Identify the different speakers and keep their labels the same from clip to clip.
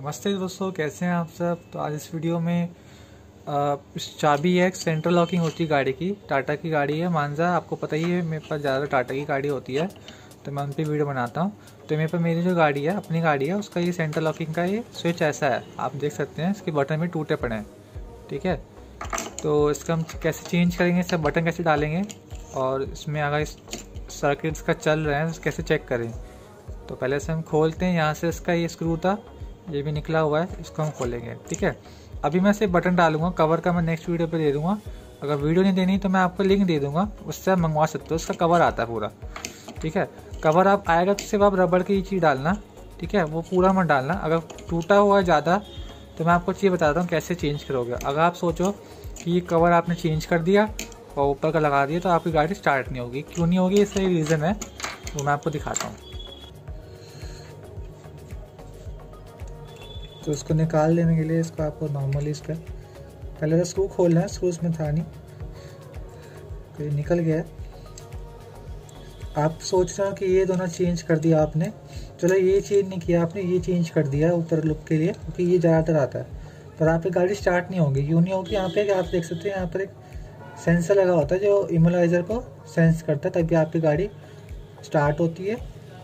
Speaker 1: नमस्ते दोस्तों, कैसे हैं आप सब? तो आज इस वीडियो में चाबी है सेंट्रल लॉकिंग होती है गाड़ी की, टाटा की गाड़ी है, मानजा, आपको पता ही है, मेरे पास ज़्यादा टाटा की गाड़ी होती है तो मैं उन पर वीडियो बनाता हूँ। तो मेरे पास मेरी जो गाड़ी है, अपनी गाड़ी है, उसका ये सेंट्रल लॉकिंग का ये स्विच ऐसा है, आप देख सकते हैं, इसके बटन भी टूटे पड़े हैं, ठीक है? तो इसका हम कैसे चेंज करेंगे, इसका बटन कैसे डालेंगे, और इसमें अगर इस सर्किट्स का चल रहे हैं तो कैसे चेक करें? तो पहले से हम खोलते हैं, यहाँ से इसका ये स्क्रू था ये भी निकला हुआ है, इसको हम खोलेंगे, ठीक है? अभी मैं सिर्फ़ बटन डालूँगा कवर का मैं नेक्स्ट वीडियो पे दे दूँगा। अगर वीडियो नहीं देनी तो मैं आपको लिंक दे दूँगा, उससे आप मंगवा सकते हो, उसका कवर आता है पूरा, ठीक है? कवर आप आएगा तो सिर्फ़ आप रबड़ की चीज़ डालना, ठीक है? वो पूरा मत डालना, अगर टूटा हुआ है ज़्यादा तो मैं आपको चीज़ बताता हूँ कैसे चेंज करोगे। अगर आप सोचो कि ये कवर आपने चेंज कर दिया और ऊपर का लगा दिया तो आपकी गाड़ी स्टार्ट नहीं होगी। क्यों नहीं होगी? इसका रीज़न है, वो मैं आपको दिखाता हूँ। तो उसको निकाल लेने के लिए इसको आपको नॉर्मली इस पर पहले तो स्क्रू खोलना है स्क्रू इसमें था नहीं। तो ये निकल गया। आप सोच रहे हो कि ये दोनों चेंज कर दिया आपने। चलो ये चेंज नहीं किया आपने, ये चेंज कर दिया ऊपर लुक के लिए, क्योंकि ये ज़्यादातर आता है। पर आप पे गाड़ी स्टार्ट नहीं होगी। क्यों नहीं होगी यहाँ पे आप देख सकते हैं यहाँ पर एक सेंसर लगा होता है जो इमोलाइजर को सेंस करता है, तभी आपकी गाड़ी स्टार्ट होती है,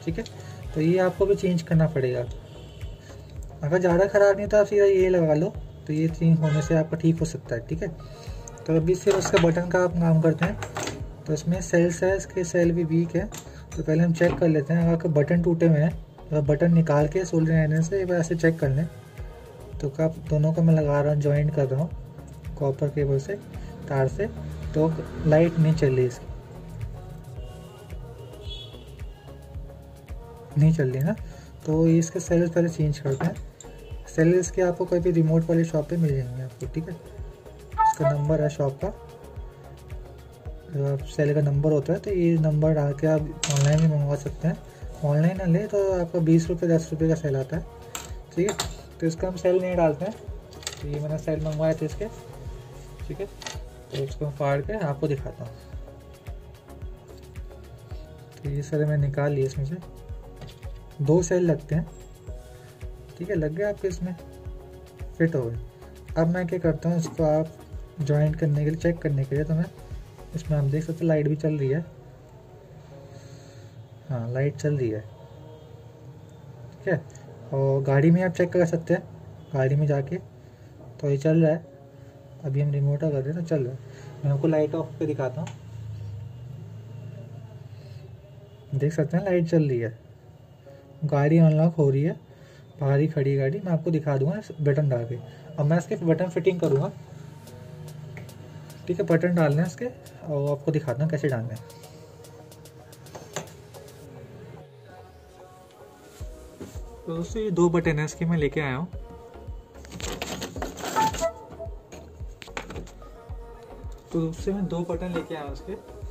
Speaker 1: ठीक है? तो ये आपको भी चेंज करना पड़ेगा। अगर ज़्यादा ख़राब नहीं तो आप सीधा ये लगा लो। तो ये चेंज होने से आपका ठीक हो सकता है, ठीक है? तो अभी सिर्फ़ उसके बटन का आप काम करते हैं। तो इसमें सेल्स है इसके सेल भी वीक है। तो पहले हम चेक कर लेते हैं। अगर बटन टूटे हुए हैं तो बटन निकाल के सोल्डर आयरन से एक बार ऐसे चेक कर लें। तो कब दोनों को मैं लगा रहा हूँ ज्वाइंट कर रहा हूँ कॉपर केबल से, तार से। तो लाइट नहीं चल रही इसकी। नहीं चल रही ना? तो इसके सेल्स पहले चेंज करते हैं। सेल्स के आपको कोई भी रिमोट वाली शॉप पे मिल जाएँगे आपको, ठीक है? इसका नंबर है शॉप का। आप सेल का नंबर होता है तो ये नंबर डाल के आप ऑनलाइन भी मंगवा सकते हैं। ऑनलाइन ना ले तो आपका बीस रुपये दस रुपये का सेल आता है, ठीक है? तो इसका हम सेल नहीं डालते हैं। तो ये मैंने सेल मंगवाए थे इसके, ठीक है? तो इसको फाड़ के आपको दिखाता हूँ। तो ये सर मैं निकाल लिया इसमें से। दो सेल लगते हैं। ठीक है, लग गया आपके इसमें? फिट हो गए। अब मैं क्या करता हूँ, इसको आप ज्वाइंट करने के लिए चेक करने के लिए तो मैं इसमें हम देख सकते हैं लाइट भी चल रही है। हाँ लाइट चल रही है। ठीक है? और गाड़ी में आप चेक कर सकते हैं, गाड़ी में जाके। तो ये चल रहा है। अभी हम रिमोट कर रहे हैं तो चल रहा है। मैं आपको लाइट ऑफ़ पे दिखाता हूँ। देख सकते हैं लाइट चल रही है। गाड़ी अनलॉक हो रही है। बाहर खड़ी गाड़ी, मैं आपको दिखा दूँगा बटन डाल के। अब मैं इसके बटन फिटिंग करूँगा। ठीक है, बटन डालने हैं इसके, और आपको दिखाता हूँ कैसे डालने हैं। तो दोस्तों, ये दो बटन है इसके, मैं लेके आया हूँ। तो दोस्तों, मैं दो बटन लेके आया हूँ उसके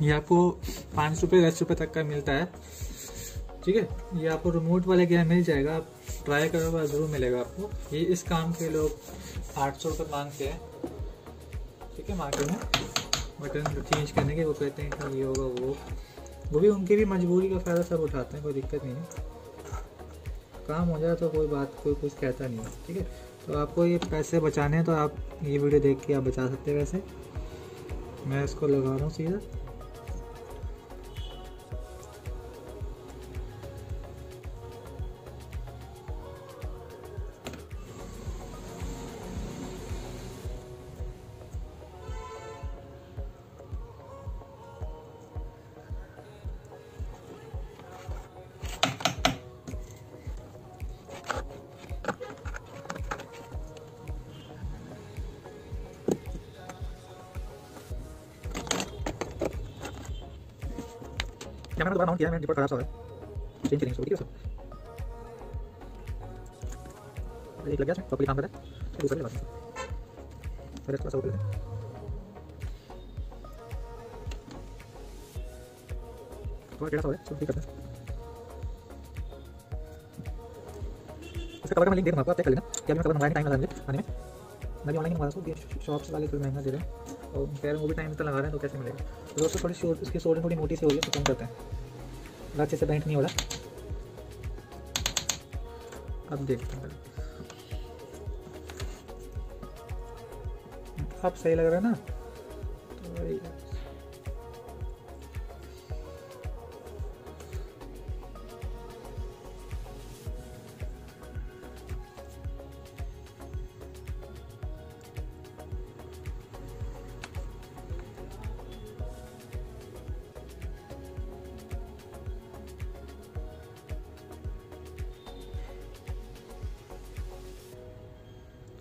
Speaker 1: ये आपको पाँच रुपये दस रुपये तक का मिलता है। ठीक है? ये आपको रिमोट वाले गेम मिल जाएगा। आप ट्राई करोगे ज़रूर मिलेगा आपको। ये इस काम के लोग आठ सौ रुपये मांगते हैं। ठीक है मार्केट में। बटन चेंज करने के वो कहते हैं कि ये होगा, वो वो भी उनकी भी मजबूरी का फ़ायदा सब उठाते हैं, कोई दिक्कत नहीं है। काम हो जाए तो कोई बात, कोई कुछ कहता नहीं है। ठीक है? तो आपको ये पैसे बचाने हैं तो आप ये वीडियो देख के आप बचा सकते हैं वैसे मैं इसको लगा रहा हूँ सीधा। कैमरा दोबारा ऑन किया मैंने रिपोर्ट खराब सा है चेंज करेंगे ठीक है सर एक लग गया प्रॉपर्ली काम कर रहा है दूसरा लगा फिर थोड़ा सा ऊपर थोड़ा टेढ़ा सा है सब ठीक करते हैं इसका कवर का लिंक दे दूँगा आपको आप चेक कर लेना क्या मैं कवर मंगाने टाइम लगा मुझे आने में मैं ऑनलाइन मंगवा सकूँ शॉप्स वाले थोड़ा महँगा दे रहे हैं और कह रहे हैं वो भी टाइम तो लगा रहे हैं तो कैसे मिलेगा? तो दोस्तों, थोड़ी शोर इसकी शोर थोड़ी मोटी सी हो है तो कम करते हैं। अच्छे से बैंट नहीं हो रहा। अब देखते हैं। अब सही लग रहा है ना?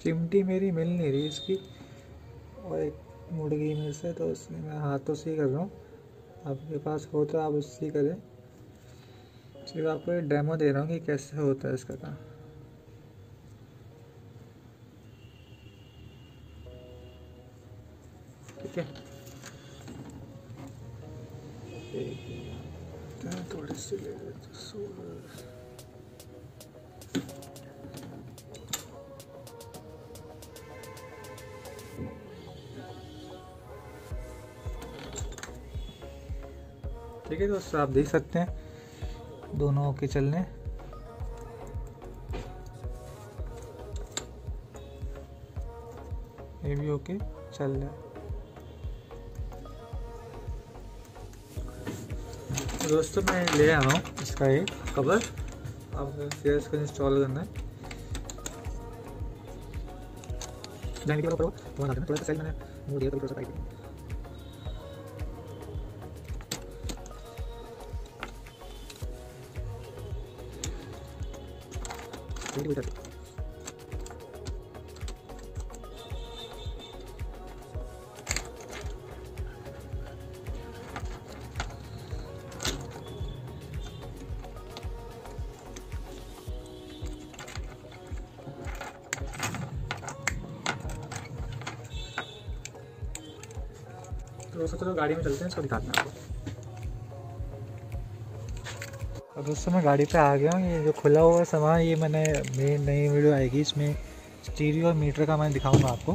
Speaker 1: चिमटी मेरी मिल नहीं रही इसकी। और एक मुड़ गई मेरे से तो इसलिए मैं हाथों से ही कर रहा हूँ। आपके पास हो तो आप उससे ही करें। सिर्फ़ आपको एक डेमो दे रहा हूँ कि कैसे होता है इसका काम। ठीक है? थोड़ी सी ले लेते ठीक है दोस्तों, आप देख सकते हैं। दोनों ओके चल रहे हैं। ये भी ओके चल रहा है। दोस्तों, मैं ले आया हूँ इसका एक कवर। अब फिर इसको इंस्टॉल करना है। जाने के बाद थोड़ा सा साइड मैंने मुँह दिया थोड़ा सा Wait, wait, wait. तो गाड़ी में चलते हैं इसको दिखाते हैं आपको और दोस्तों मैं गाड़ी पे आ गया हूँ, ये जो खुला हुआ सामान, ये मैंने मेरी नई वीडियो आएगी, इसमें स्टीरियो और मीटर का मैं दिखाऊँगा आपको।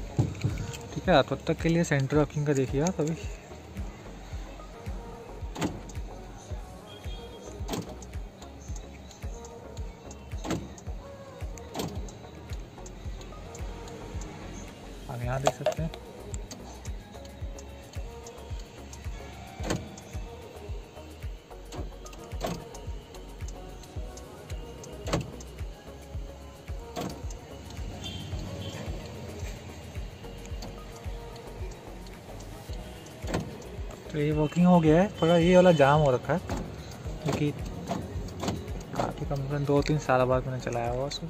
Speaker 1: ठीक है तब तक के लिए सेंटर लॉकिंग का देखिए आप अभी। आप यहाँ देख सकते हैं। तो ये वर्किंग हो गया है। थोड़ा ये वाला जाम हो रखा है। क्योंकि काफ़ी कम से कम दो तीन साल बाद मैंने चलाया हुआ उसको